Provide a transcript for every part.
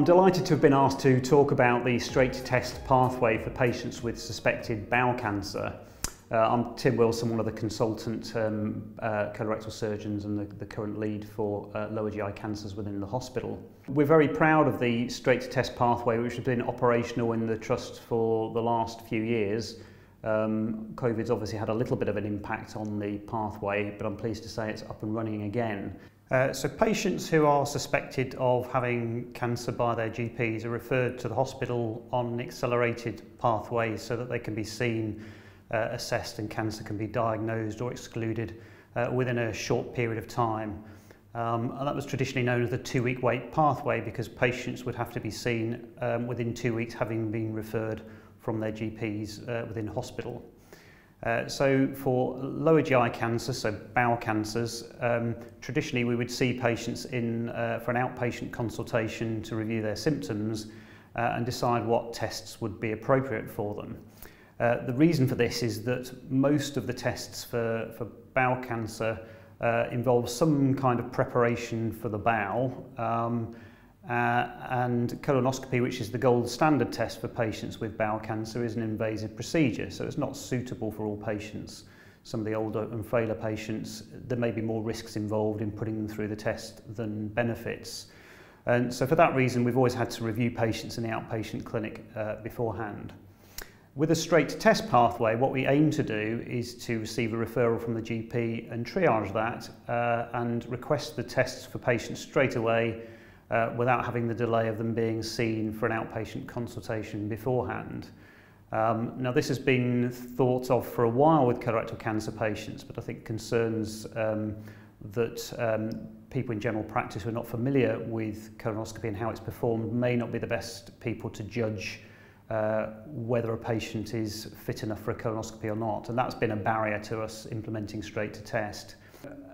I'm delighted to have been asked to talk about the straight to test pathway for patients with suspected bowel cancer. Uh, I'm Tim Wilson, one of the consultant um, uh, colorectal surgeons and the, the current lead for uh, lower GI cancers within the hospital. We're very proud of the straight to test pathway which has been operational in the trust for the last few years. Um, COVID's obviously had a little bit of an impact on the pathway, but I'm pleased to say it's up and running again. Uh, so patients who are suspected of having cancer by their GPs are referred to the hospital on an accelerated pathway so that they can be seen, uh, assessed and cancer can be diagnosed or excluded uh, within a short period of time. Um, and that was traditionally known as the two-week wait pathway because patients would have to be seen um, within two weeks having been referred from their GPs uh, within hospital. Uh, so for lower GI cancers, so bowel cancers, um, traditionally we would see patients in uh, for an outpatient consultation to review their symptoms uh, and decide what tests would be appropriate for them. Uh, the reason for this is that most of the tests for, for bowel cancer uh, involve some kind of preparation for the bowel um, Uh, and colonoscopy, which is the gold standard test for patients with bowel cancer, is an invasive procedure, so it's not suitable for all patients. Some of the older and frailer patients, there may be more risks involved in putting them through the test than benefits. And so for that reason, we've always had to review patients in the outpatient clinic uh, beforehand. With a straight test pathway, what we aim to do is to receive a referral from the GP and triage that uh, and request the tests for patients straight away uh, without having the delay of them being seen for an outpatient consultation beforehand. Um, now this has been thought of for a while with colorectal cancer patients, but I think concerns um, that um, people in general practice who are not familiar with colonoscopy and how it's performed may not be the best people to judge uh, whether a patient is fit enough for a colonoscopy or not. And that's been a barrier to us implementing straight to test.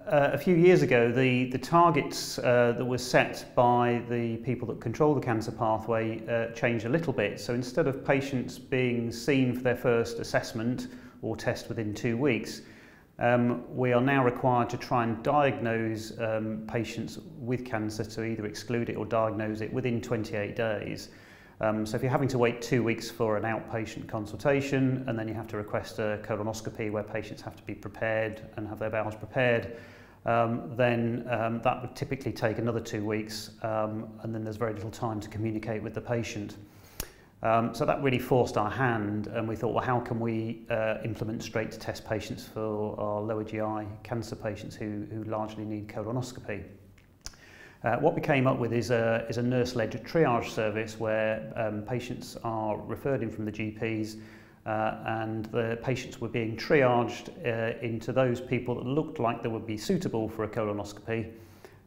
uh, a few years ago, the, the targets uh, that were set by the people that control the cancer pathway uh, changed a little bit. So instead of patients being seen for their first assessment or test within two weeks, um, we are now required to try and diagnose um, patients with cancer to either exclude it or diagnose it within 28 days. Um, so if you're having to wait two weeks for an outpatient consultation and then you have to request a colonoscopy where patients have to be prepared and have their bowels prepared, um, then um, that would typically take another two weeks um, and then there's very little time to communicate with the patient. Um, so that really forced our hand and we thought, well, how can we uh, implement straight to test patients for our lower GI cancer patients who, who largely need colonoscopy? Uh, what we came up with is a, is a nurse-led triage service where um, patients are referred in from the GPs uh, and the patients were being triaged uh, into those people that looked like they would be suitable for a colonoscopy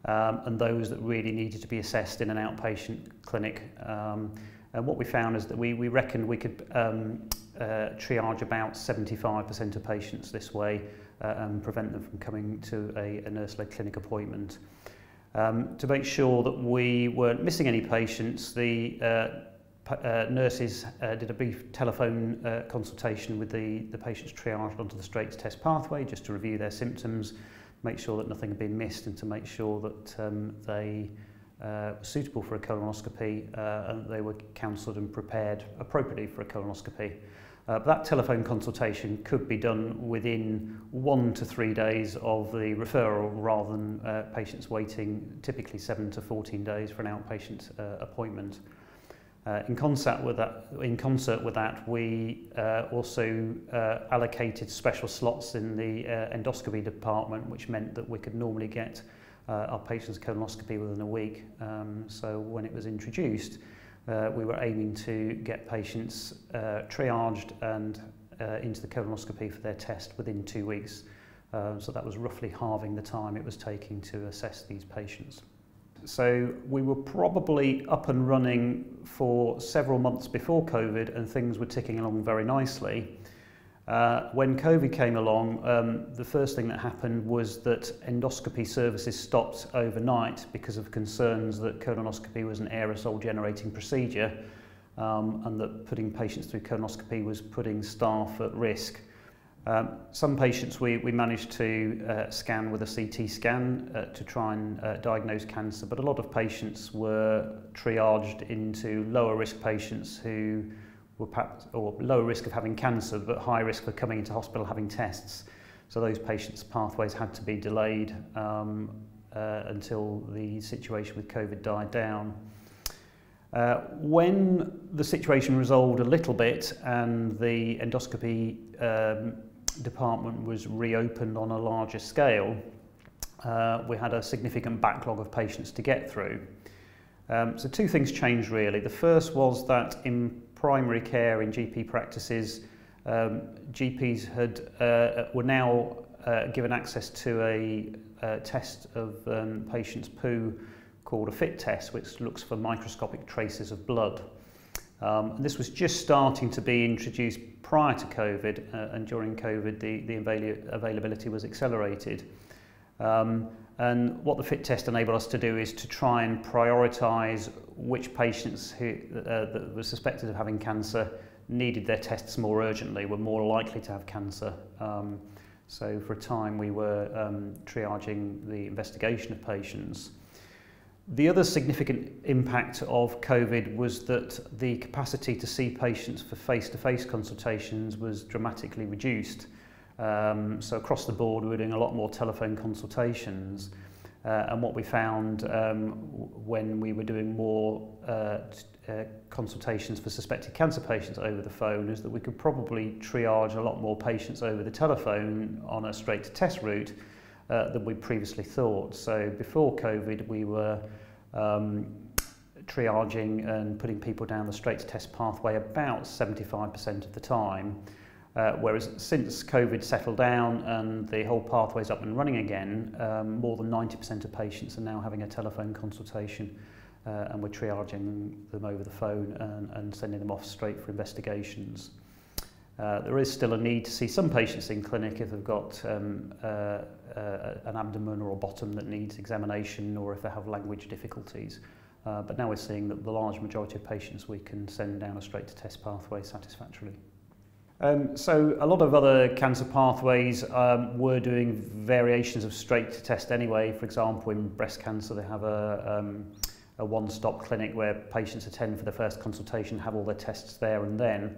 um, and those that really needed to be assessed in an outpatient clinic. Um, and what we found is that we, we reckoned we could um, uh, triage about 75% of patients this way uh, and prevent them from coming to a, a nurse-led clinic appointment. Um, to make sure that we weren't missing any patients, the uh, uh, nurses uh, did a brief telephone uh, consultation with the, the patients triaged onto the Straits test pathway just to review their symptoms, make sure that nothing had been missed and to make sure that um, they uh, were suitable for a colonoscopy uh, and they were counselled and prepared appropriately for a colonoscopy. Uh, but that telephone consultation could be done within one to three days of the referral rather than uh, patients waiting typically 7 to 14 days for an outpatient uh, appointment. Uh, in concert with that, in concert with that, we uh, also uh, allocated special slots in the uh, endoscopy department, which meant that we could normally get uh, our patients colonoscopy within a week. Um, so when it was introduced, uh, we were aiming to get patients uh, triaged and uh, into the colonoscopy for their test within two weeks. Um, so that was roughly halving the time it was taking to assess these patients. So we were probably up and running for several months before COVID and things were ticking along very nicely. Uh, when COVID came along, um, the first thing that happened was that endoscopy services stopped overnight because of concerns that colonoscopy was an aerosol generating procedure um, and that putting patients through colonoscopy was putting staff at risk. Um, some patients we, we managed to uh, scan with a CT scan uh, to try and uh, diagnose cancer, but a lot of patients were triaged into lower risk patients who were perhaps, or lower risk of having cancer, but high risk of coming into hospital having tests. So those patients' pathways had to be delayed um, uh, until the situation with COVID died down. Uh, when the situation resolved a little bit and the endoscopy um, department was reopened on a larger scale, uh, we had a significant backlog of patients to get through. Um, so two things changed really. The first was that in primary care in GP practices, um, GPs had uh, were now uh, given access to a, a test of um, patients' poo called a FIT test, which looks for microscopic traces of blood. Um, this was just starting to be introduced prior to COVID, uh, and during COVID, the, the availability was accelerated. Um, and what the FIT test enabled us to do is to try and prioritise which patients who uh, that were suspected of having cancer needed their tests more urgently, were more likely to have cancer. Um, so for a time we were um, triaging the investigation of patients. The other significant impact of COVID was that the capacity to see patients for face-to-face -face consultations was dramatically reduced. Um, so across the board, we were doing a lot more telephone consultations. Uh, and what we found um, when we were doing more uh, uh, consultations for suspected cancer patients over the phone is that we could probably triage a lot more patients over the telephone on a straight to test route uh, than we previously thought. So before COVID, we were um, triaging and putting people down the straight to test pathway about 75% of the time. Uh, whereas since COVID settled down and the whole pathway's up and running again, um, more than 90% of patients are now having a telephone consultation uh, and we're triaging them over the phone and, and sending them off straight for investigations. Uh, there is still a need to see some patients in clinic if they've got um, uh, uh, an abdomen or a bottom that needs examination or if they have language difficulties. Uh, but now we're seeing that the large majority of patients we can send down a straight to test pathway satisfactorily. Um, so a lot of other cancer pathways um, were doing variations of straight to test anyway. For example, in breast cancer, they have a, um, a one-stop clinic where patients attend for the first consultation, have all their tests there and then.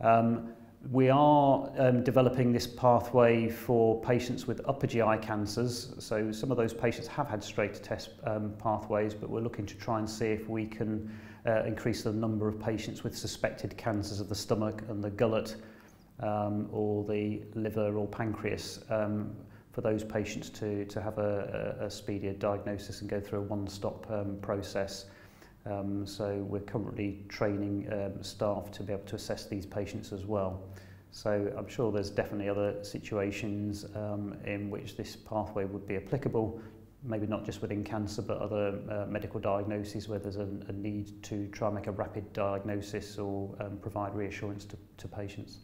Um, we are um, developing this pathway for patients with upper GI cancers. So some of those patients have had straight to test um, pathways, but we're looking to try and see if we can uh, increase the number of patients with suspected cancers of the stomach and the gullet um, or the liver or pancreas um, for those patients to, to have a, a, a speedier diagnosis and go through a one-stop um, process. Um, so we're currently training um, staff to be able to assess these patients as well. So I'm sure there's definitely other situations um, in which this pathway would be applicable, maybe not just within cancer, but other uh, medical diagnoses where there's a, a need to try and make a rapid diagnosis or um, provide reassurance to, to patients.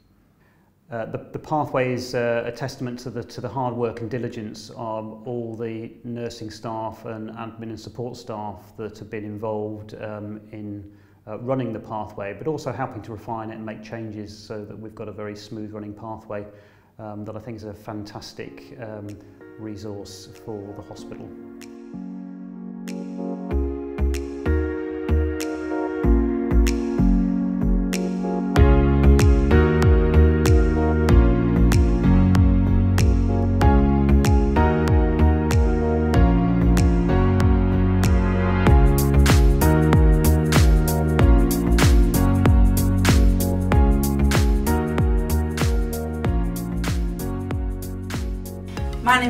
Uh, the, the pathway is uh, a testament to the, to the hard work and diligence of all the nursing staff and admin and support staff that have been involved um, in uh, running the pathway, but also helping to refine it and make changes so that we've got a very smooth running pathway um, that I think is a fantastic um, resource for the hospital.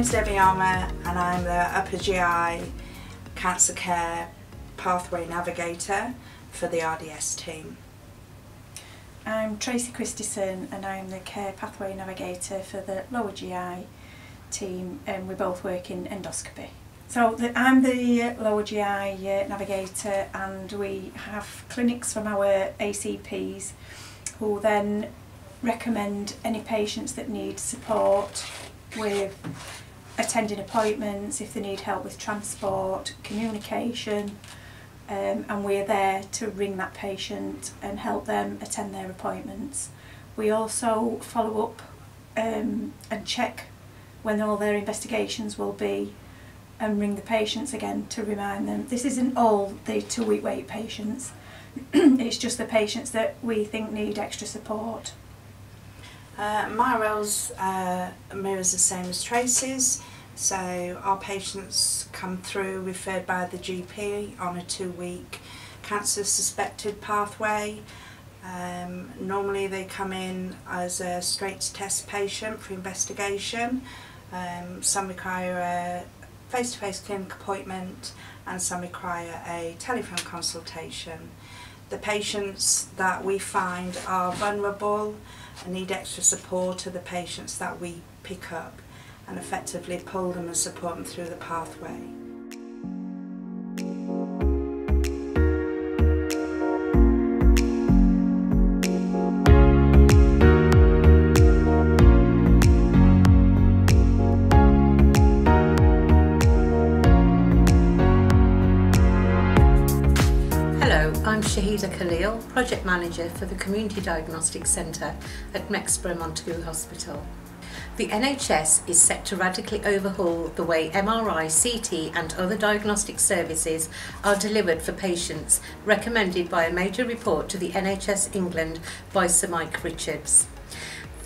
Name's Debbie Armour and I'm the Upper GI Cancer Care Pathway Navigator for the RDS team. I'm Tracy Christison and I'm the Care Pathway Navigator for the Lower GI team and we both work in endoscopy. So the, I'm the Lower GI uh, Navigator and we have clinics from our ACPs who then recommend any patients that need support with attending appointments, if they need help with transport, communication, um, and we're there to ring that patient and help them attend their appointments. We also follow up um, and check when all their investigations will be and ring the patients again to remind them. This isn't all the two week wait patients, it's just the patients that we think need extra support. Uh, my role's uh, mirrors the same as Tracy's. So our patients come through referred by the GP on a two week cancer suspected pathway. Um, normally they come in as a straight test patient for investigation. Um, some require a face to face clinic appointment and some require a telephone consultation. The patients that we find are vulnerable and need extra support are the patients that we pick up and effectively pull them and support them through the pathway. I'm Khalil, Project Manager for the Community Diagnostic Centre at Mexborough Montagu Hospital. The NHS is set to radically overhaul the way MRI, CT and other diagnostic services are delivered for patients, recommended by a major report to the NHS England by Sir Mike Richards.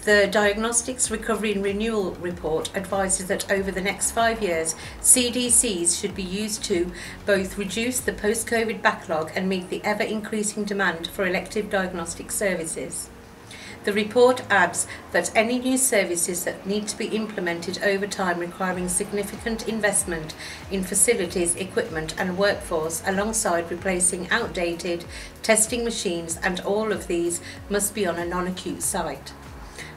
The Diagnostics Recovery and Renewal Report advises that over the next five years, CDCs should be used to both reduce the post COVID backlog and meet the ever increasing demand for elective diagnostic services. The report adds that any new services that need to be implemented over time requiring significant investment in facilities, equipment and workforce alongside replacing outdated testing machines and all of these must be on a non-acute site.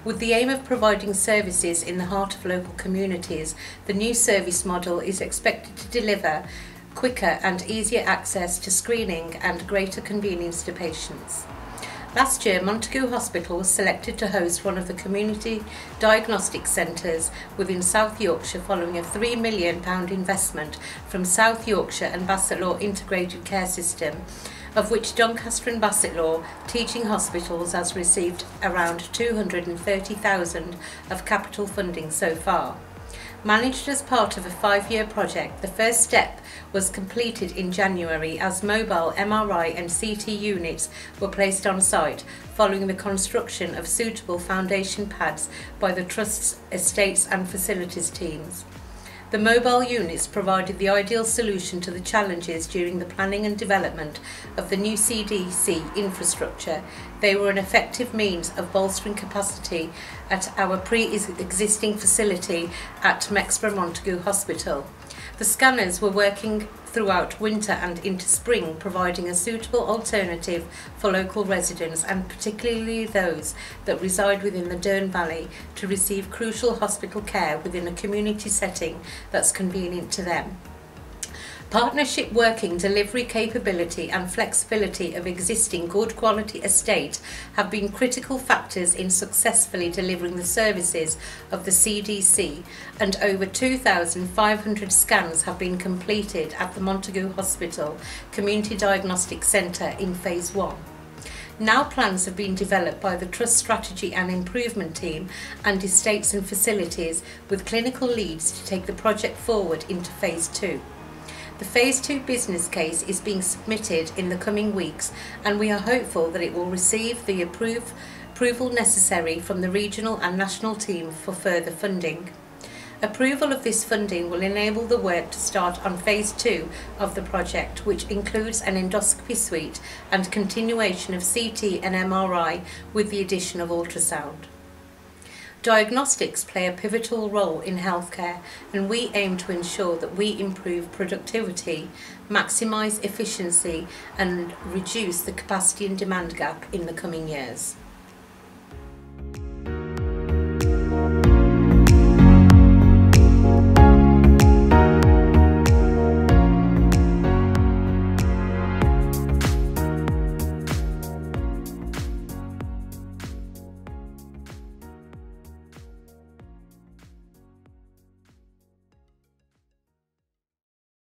With the aim of providing services in the heart of local communities, the new service model is expected to deliver quicker and easier access to screening and greater convenience to patients. Last year, Montagu Hospital was selected to host one of the community diagnostic centres within South Yorkshire following a £3 million investment from South Yorkshire and Bassetlaw Integrated Care System of which Doncaster and Bassetlaw Teaching Hospitals has received around 230,000 of capital funding so far. Managed as part of a five-year project, the first step was completed in January as mobile MRI and CT units were placed on site following the construction of suitable foundation pads by the Trust's estates and facilities teams. The mobile units provided the ideal solution to the challenges during the planning and development of the new CDC infrastructure. They were an effective means of bolstering capacity at our pre-existing facility at Mexborough Montagu Hospital. The scanners were working throughout winter and into spring, providing a suitable alternative for local residents and particularly those that reside within the Dearne Valley to receive crucial hospital care within a community setting that's convenient to them. Partnership working delivery capability and flexibility of existing good quality estate have been critical factors in successfully delivering the services of the CDC and over 2,500 scans have been completed at the Montagu Hospital Community Diagnostic Centre in Phase 1. Now plans have been developed by the Trust Strategy and Improvement Team and Estates and Facilities with clinical leads to take the project forward into Phase 2. The Phase 2 business case is being submitted in the coming weeks and we are hopeful that it will receive the approve, approval necessary from the regional and national team for further funding. Approval of this funding will enable the work to start on Phase 2 of the project, which includes an endoscopy suite and continuation of CT and MRI with the addition of ultrasound. Diagnostics play a pivotal role in healthcare and we aim to ensure that we improve productivity, maximise efficiency and reduce the capacity and demand gap in the coming years.